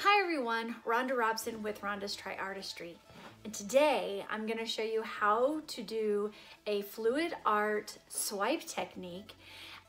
Hi everyone, Rhonda Robson with Rhonda's Tri-RRR-tistry. And today I'm gonna show you how to do a fluid art swipe technique,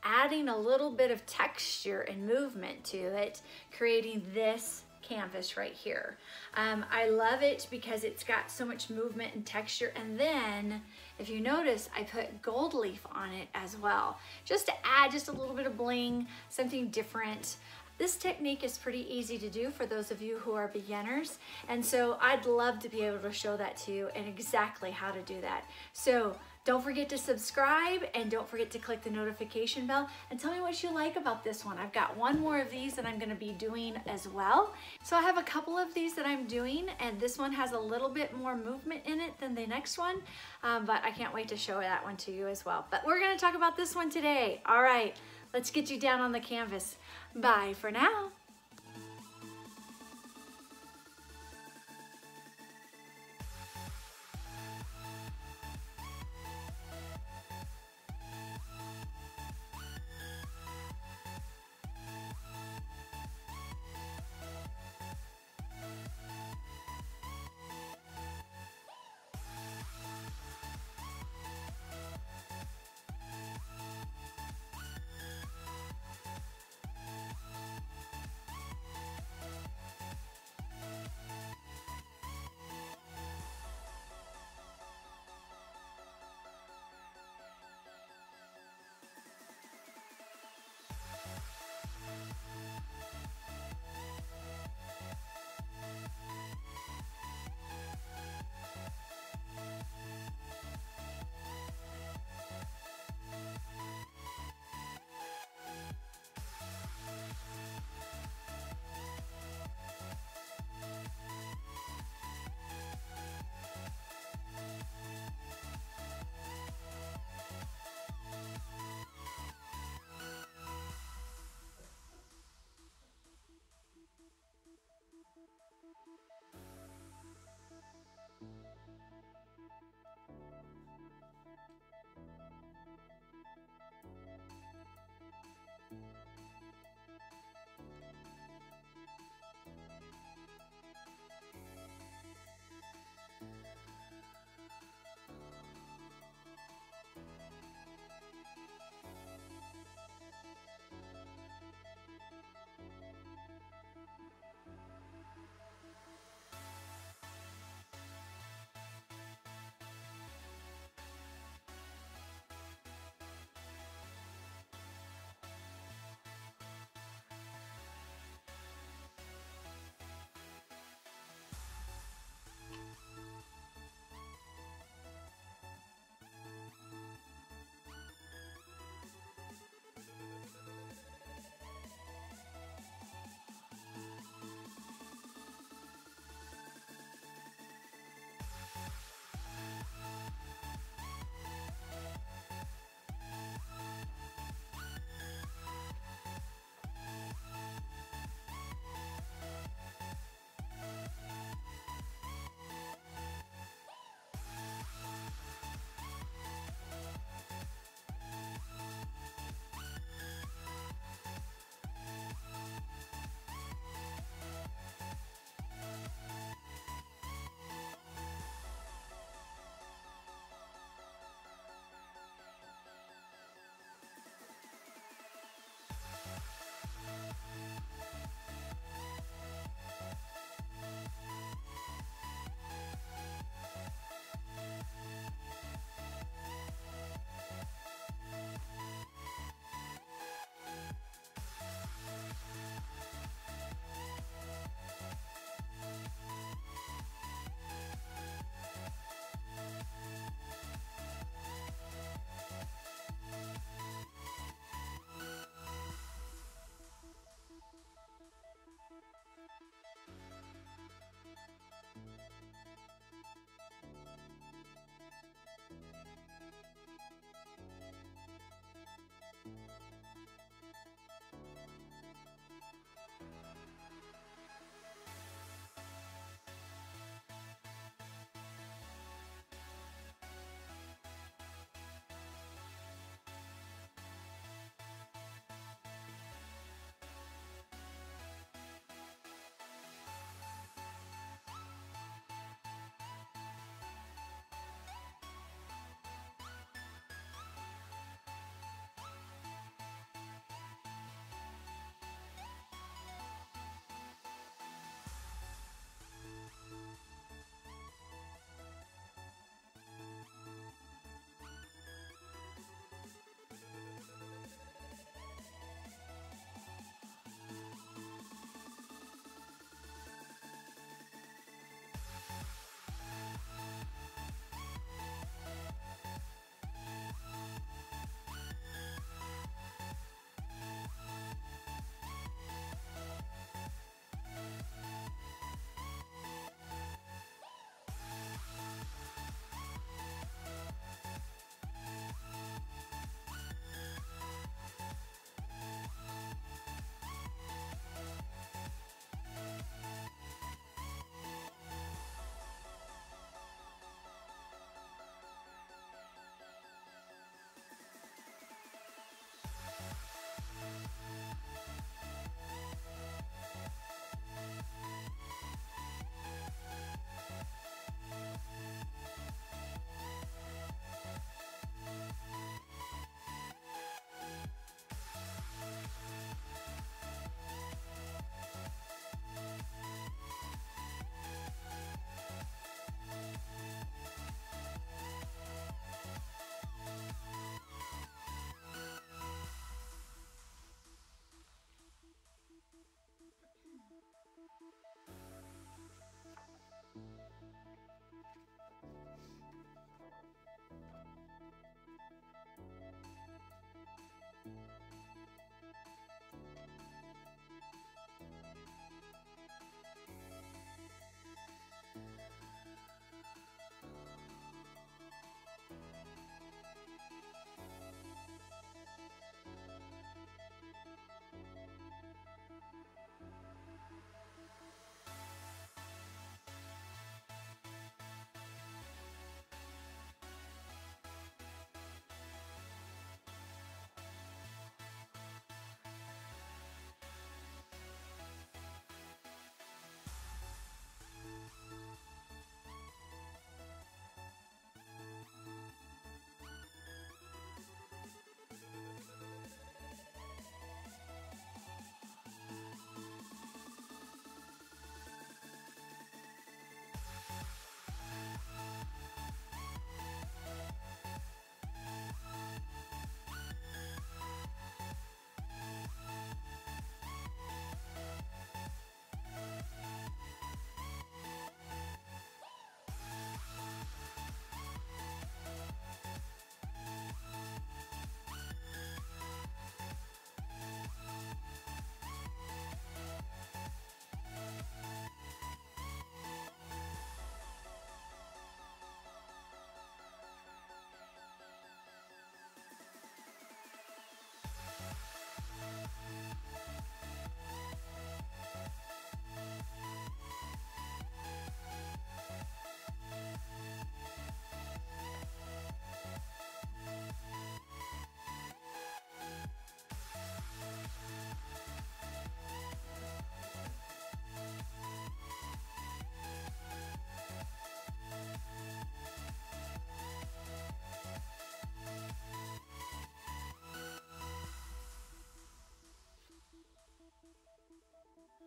adding a little bit of texture and movement to it, creating this canvas right here. Um, I love it because it's got so much movement and texture. And then if you notice, I put gold leaf on it as well, just to add just a little bit of bling, something different. This technique is pretty easy to do for those of you who are beginners. And so I'd love to be able to show that to you and exactly how to do that. So don't forget to subscribe and don't forget to click the notification bell and tell me what you like about this one. I've got one more of these that I'm gonna be doing as well. So I have a couple of these that I'm doing and this one has a little bit more movement in it than the next one, um, but I can't wait to show that one to you as well. But we're gonna talk about this one today. All right, let's get you down on the canvas. Bye for now.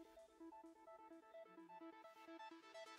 Thank you.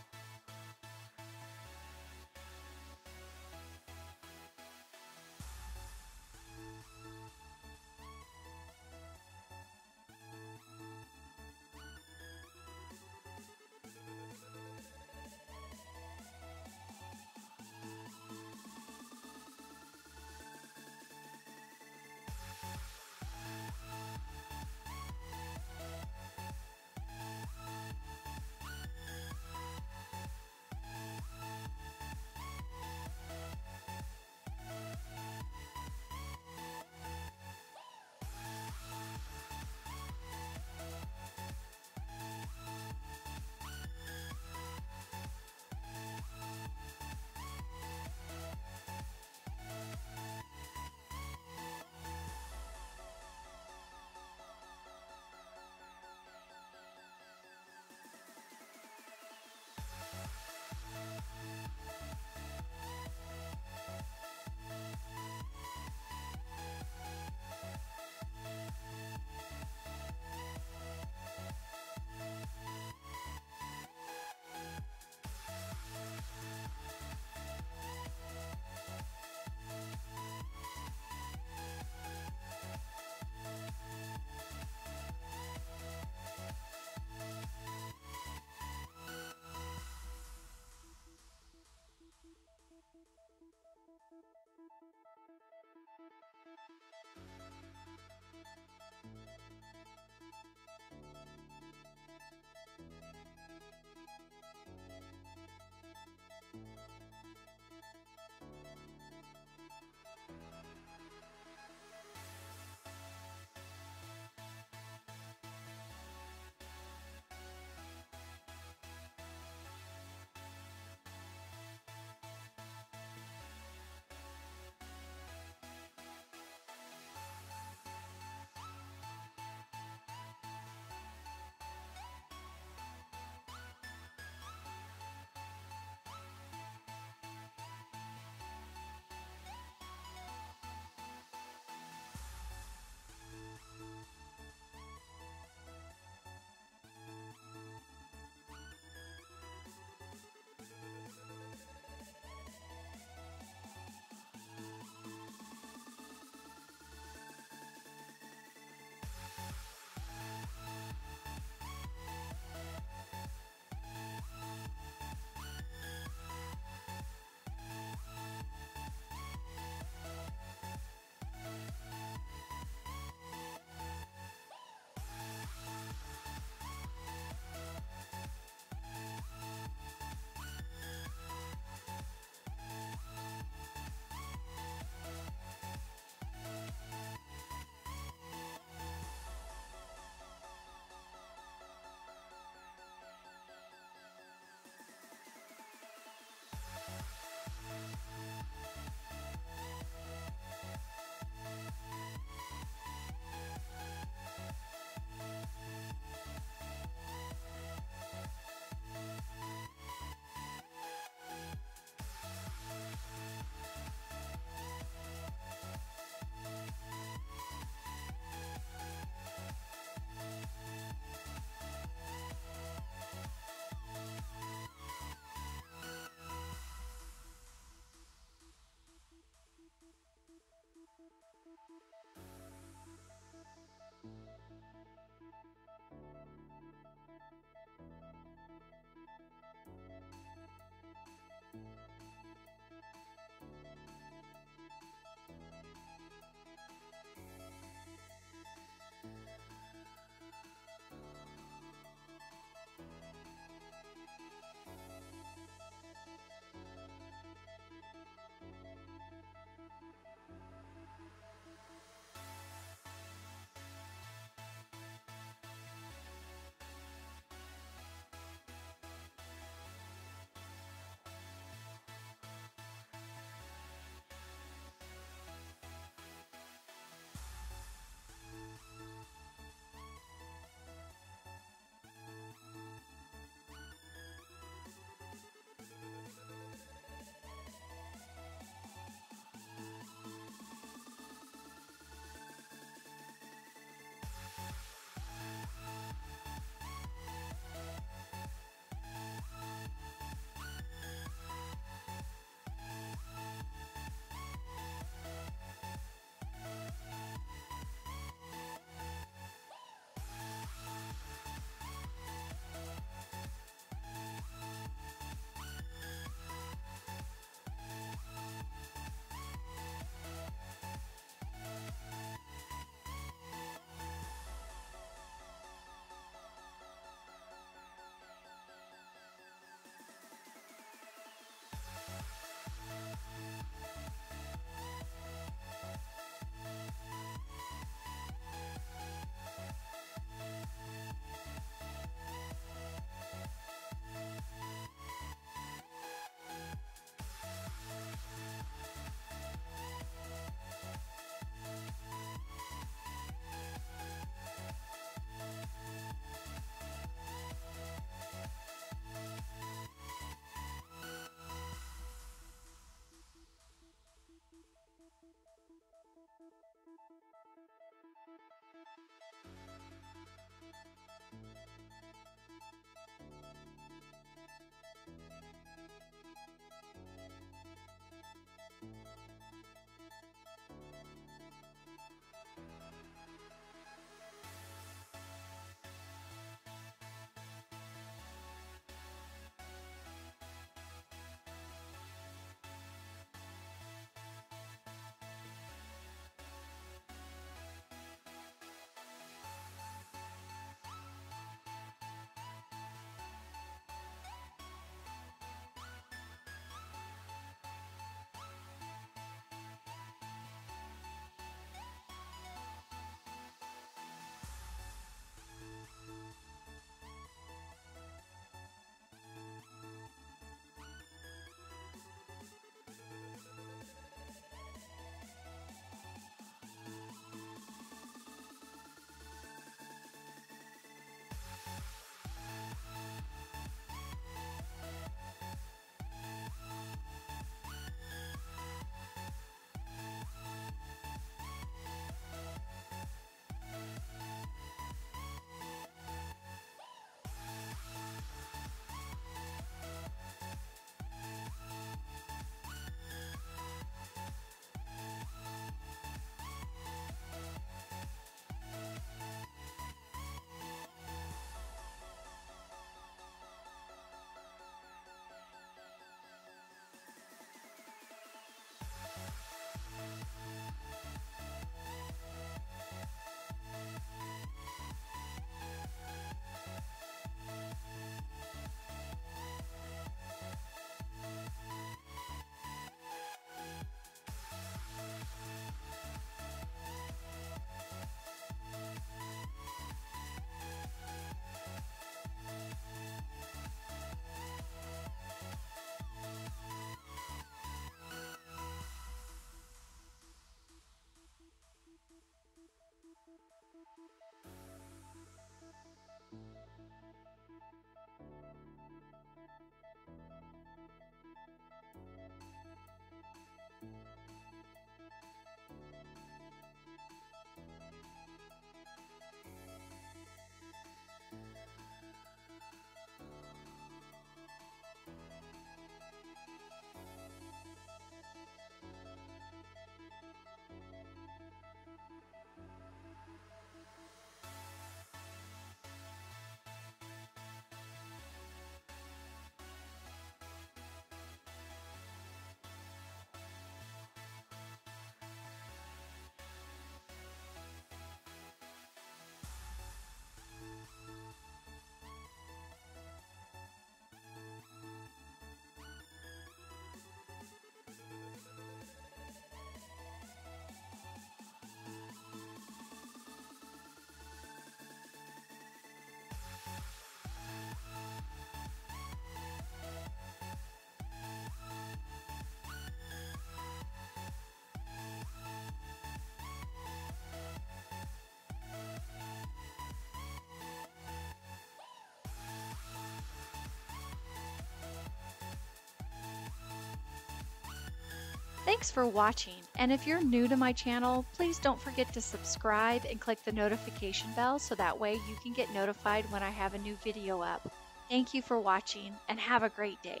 Thanks for watching, and if you're new to my channel, please don't forget to subscribe and click the notification bell so that way you can get notified when I have a new video up. Thank you for watching, and have a great day.